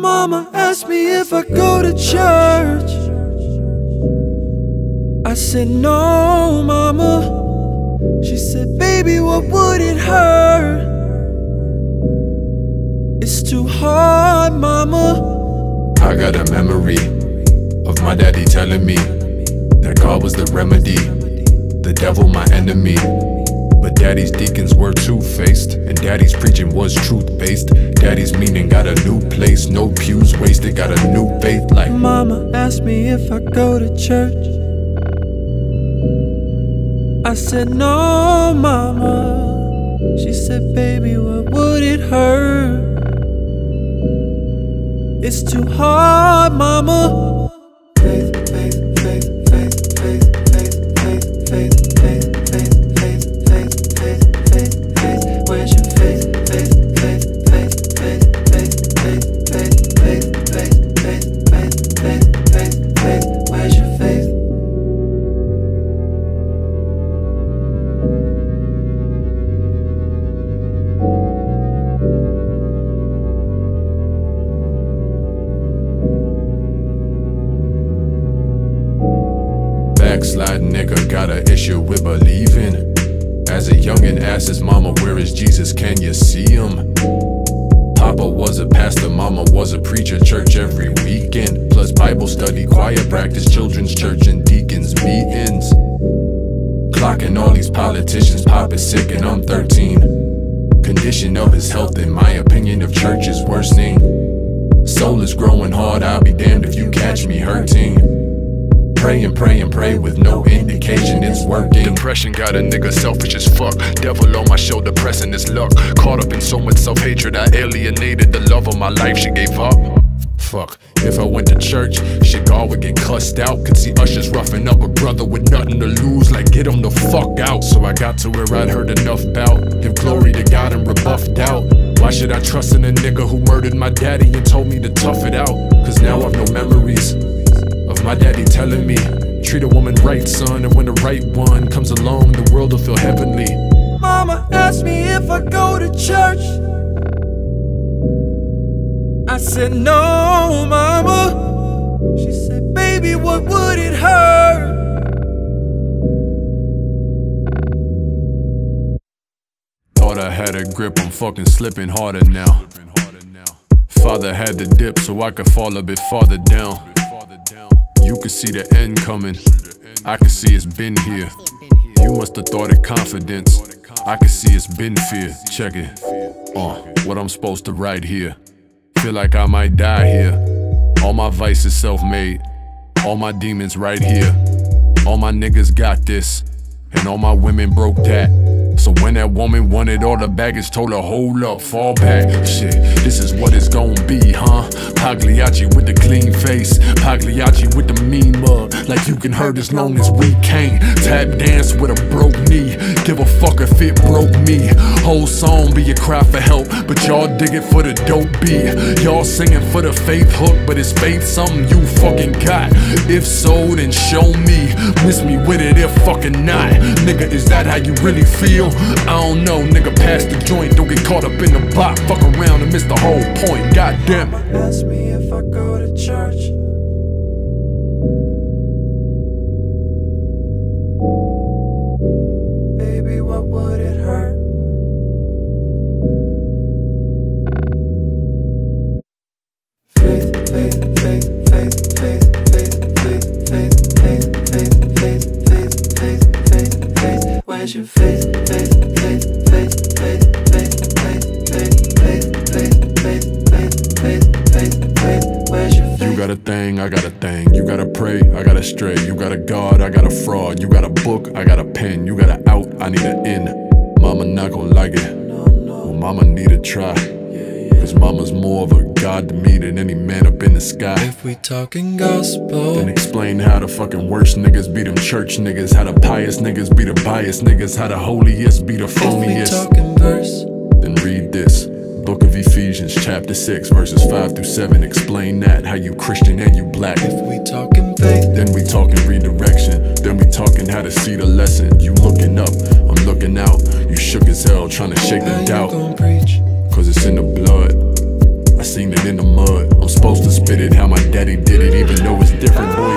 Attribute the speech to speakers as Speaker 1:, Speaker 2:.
Speaker 1: Mama asked me if I go to church. I said, No, Mama. She said, Baby, what would it hurt? It's too hard, Mama.
Speaker 2: I got a memory of my daddy telling me that God was the remedy, the devil, my enemy. Daddy's deacons were two faced, and daddy's preaching was truth based. Daddy's meaning got a new place, no pews wasted, got a new faith like.
Speaker 1: Mama asked me if I go to church. I said, No, Mama. She said, Baby, what would it hurt? It's too hard, Mama.
Speaker 2: Backsliding nigga got a issue with believing. As a youngin' asked his mama, Where is Jesus? Can you see him? Papa was a pastor, mama was a preacher, church every weekend. Plus Bible study, choir practice, children's church, and deacons' meetings. Clocking all these politicians, Pop is sick and I'm 13. Condition of his health, in my opinion, of church is worsening. Soul is growing hard, I'll be damned if you catch me hurting. Pray and pray and pray with no indication it's working. Depression got a nigga selfish as fuck. Devil on my shoulder pressing his luck. Caught up in so much self hatred, I alienated the love of my life. She gave up. Fuck, if I went to church, shit, God would get cussed out. Could see ushers roughing up a brother with nothing to lose, like get him the fuck out. So I got to where I'd heard enough bout. Give glory to God and rebuff doubt. Why should I trust in a nigga who murdered my daddy and told me to tough it out? Cause now I've no memories my daddy telling me, treat a woman right, son, and when the right one comes along, the world will feel heavenly.
Speaker 1: Mama asked me if I go to church. I said, No, Mama. She said, Baby, what would it hurt?
Speaker 2: Thought I had a grip, I'm fucking slipping harder now. Father had to dip so I could fall a bit farther down. You can see the end coming, I can see it's been here. You must have thought it confidence, I can see it's been fear. Check it, uh, what I'm supposed to write here. Feel like I might die here. All my vices self made, all my demons right here. All my niggas got this, and all my women broke that. So when that woman wanted all the baggage, told her, hold up, fall back. Shit, this is Pagliacci with the clean face, Pagliacci with the mean mug. Like you can hurt as long as we can't. Tap dance with a broke knee. Give a fuck if it broke me. Whole song be a cry for help, but y'all dig it for the dope beat. Y'all singing for the faith hook, but is faith something you fucking got? If so, then show me. Miss me with it if fucking not. Nigga, is that how you really feel? I don't know, nigga, pass the joint. Don't get caught up in the box. Fuck around and miss the whole point. God damn it.
Speaker 1: Ask me if I go to church.
Speaker 2: Got a thing, I got a thing. You gotta pray, I gotta stray. You got a God, I got a fraud. You got a book, I got a pen. You got a out, I need an in. Mama not gonna like it. Well, mama need a try. Cause mama's more of a god to me than any man up in the sky.
Speaker 1: If we talking gospel,
Speaker 2: Then explain how the fucking worst niggas be them church niggas, how the pious niggas be the biased niggas, how the holiest be the
Speaker 1: if we
Speaker 2: phoniest.
Speaker 1: talking verse,
Speaker 2: Then read this book of Ephesians, chapter 6, verses 5 through 7. Explain that, how you Christian and you black.
Speaker 1: If we talking faith,
Speaker 2: then we talking redirection. Then we talking how to see the lesson. You looking up, I'm looking out. You shook as hell, trying to shake the doubt. Cause it's in the blood. I seen it in the mud. I'm supposed to spit it how my daddy did it, even though it's different. Boy.